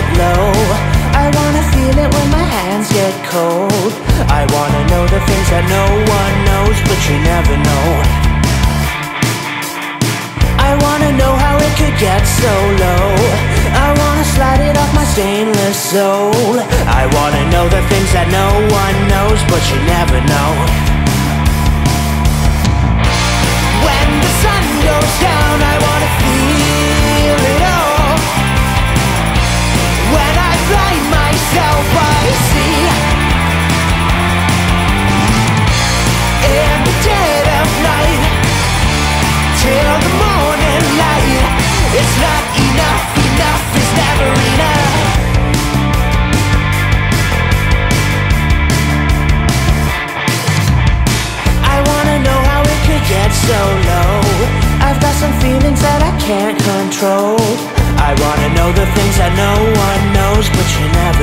get low I wanna feel it when my hands get cold. I wanna know the things that no one knows But you never know. I wanna know how it could get so low. I wanna slide it off my stainless soul. I wanna know the things that no one knows But you never know can't control. I wanna know the things that no one knows But you never